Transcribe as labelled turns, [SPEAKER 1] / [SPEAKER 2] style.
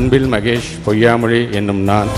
[SPEAKER 1] அன்பில் மகேஷ் பொய்யாமொழி என்னும் நான்